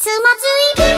つまずいて